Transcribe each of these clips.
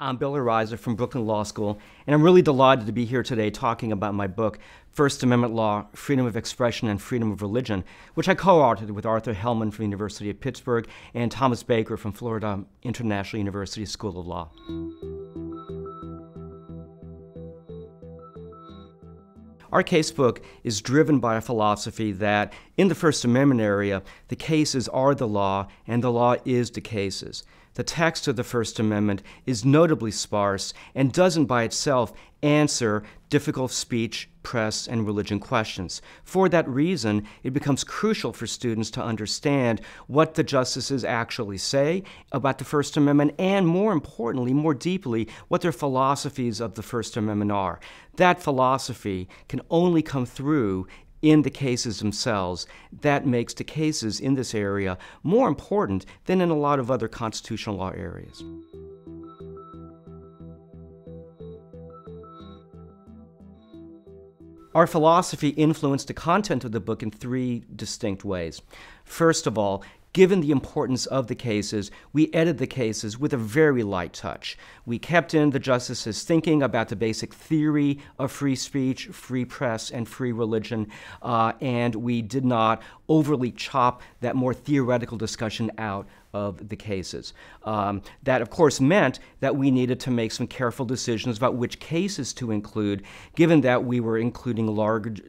I'm Bill Araiza from Brooklyn Law School, and I'm really delighted to be here today talking about my book, First Amendment Law Freedom of Expression and Freedom of Religion, which I co authored with Arthur Hellman from the University of Pittsburgh and Thomas Baker from Florida International University School of Law. Our casebook is driven by a philosophy that, in the First Amendment area, the cases are the law and the law is the cases the text of the First Amendment is notably sparse and doesn't by itself answer difficult speech, press, and religion questions. For that reason, it becomes crucial for students to understand what the justices actually say about the First Amendment and, more importantly, more deeply, what their philosophies of the First Amendment are. That philosophy can only come through in the cases themselves. That makes the cases in this area more important than in a lot of other constitutional law areas. Our philosophy influenced the content of the book in three distinct ways. First of all, Given the importance of the cases, we edited the cases with a very light touch. We kept in the justices thinking about the basic theory of free speech, free press, and free religion, uh, and we did not overly chop that more theoretical discussion out of the cases. Um, that, of course, meant that we needed to make some careful decisions about which cases to include, given that we were including large,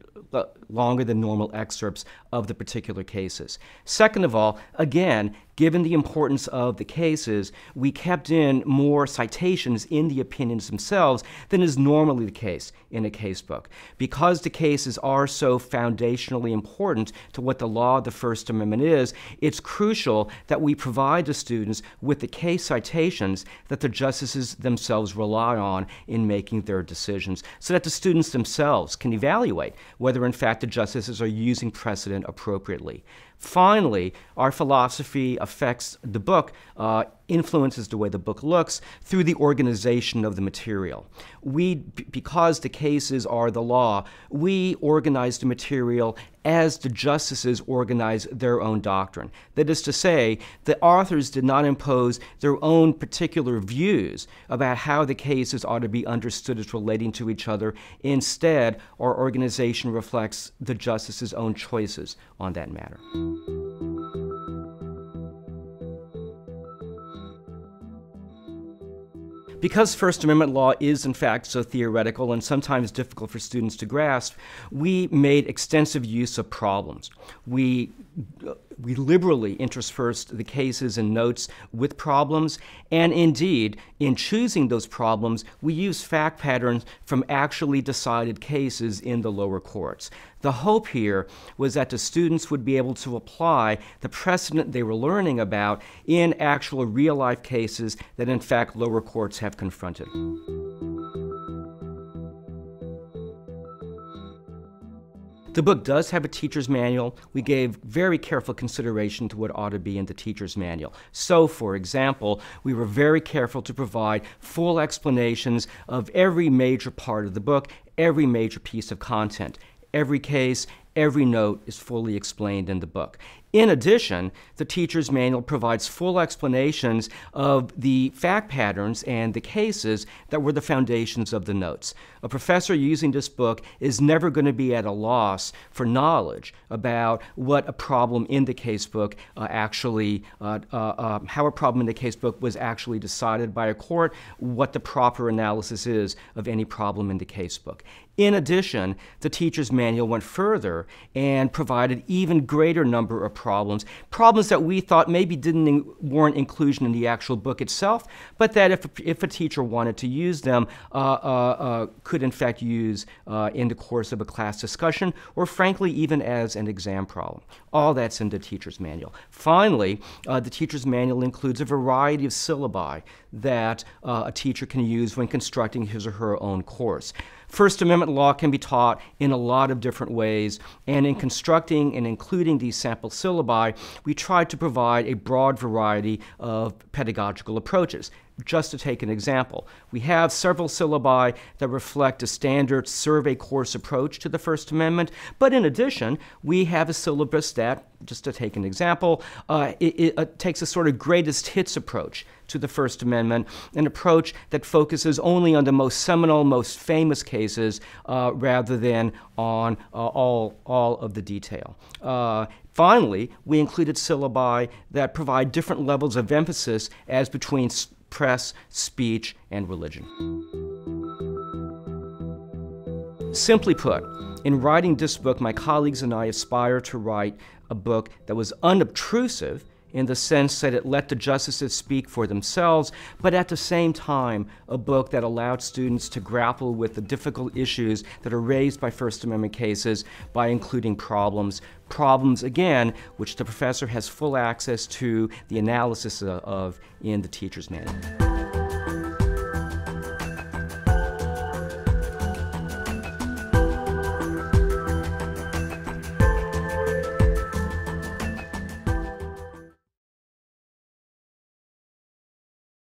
longer than normal excerpts of the particular cases. Second of all, again, given the importance of the cases, we kept in more citations in the opinions themselves than is normally the case in a casebook. Because the cases are so foundationally important to what the law of the First Amendment is, it's crucial that we provide the students with the case citations that the justices themselves rely on in making their decisions so that the students themselves can evaluate whether in fact the justices are using precedent appropriately. Finally, our philosophy affects the book, uh, influences the way the book looks through the organization of the material. We, because the cases are the law, we organize the material as the justices organize their own doctrine. That is to say, the authors did not impose their own particular views about how the cases ought to be understood as relating to each other. Instead, our organization reflects the justices' own choices on that matter. Because First Amendment law is, in fact, so theoretical and sometimes difficult for students to grasp, we made extensive use of problems. We we liberally interspersed the cases and notes with problems, and indeed, in choosing those problems, we use fact patterns from actually decided cases in the lower courts. The hope here was that the students would be able to apply the precedent they were learning about in actual real life cases that, in fact, lower courts have confronted. The book does have a teacher's manual. We gave very careful consideration to what ought to be in the teacher's manual. So, for example, we were very careful to provide full explanations of every major part of the book, every major piece of content. Every case, every note is fully explained in the book. In addition, the teacher's manual provides full explanations of the fact patterns and the cases that were the foundations of the notes. A professor using this book is never going to be at a loss for knowledge about what a problem in the casebook uh, actually, uh, uh, uh, how a problem in the casebook was actually decided by a court, what the proper analysis is of any problem in the casebook. In addition, the teacher's manual went further and provided even greater number of problems, problems that we thought maybe didn't warrant inclusion in the actual book itself, but that if, if a teacher wanted to use them, uh, uh, uh, could in fact use uh, in the course of a class discussion, or frankly, even as an exam problem. All that's in the teacher's manual. Finally, uh, the teacher's manual includes a variety of syllabi that a teacher can use when constructing his or her own course. First Amendment law can be taught in a lot of different ways, and in constructing and including these sample syllabi, we tried to provide a broad variety of pedagogical approaches. Just to take an example, we have several syllabi that reflect a standard survey course approach to the First Amendment, but in addition, we have a syllabus that, just to take an example, uh, it, it uh, takes a sort of greatest hits approach to the First Amendment, an approach that focuses only on the most seminal, most famous cases uh, rather than on uh, all, all of the detail. Uh, finally, we included syllabi that provide different levels of emphasis as between press, speech, and religion. Simply put, in writing this book, my colleagues and I aspire to write a book that was unobtrusive in the sense that it let the justices speak for themselves, but at the same time, a book that allowed students to grapple with the difficult issues that are raised by First Amendment cases by including problems. Problems, again, which the professor has full access to the analysis of in the teacher's manual.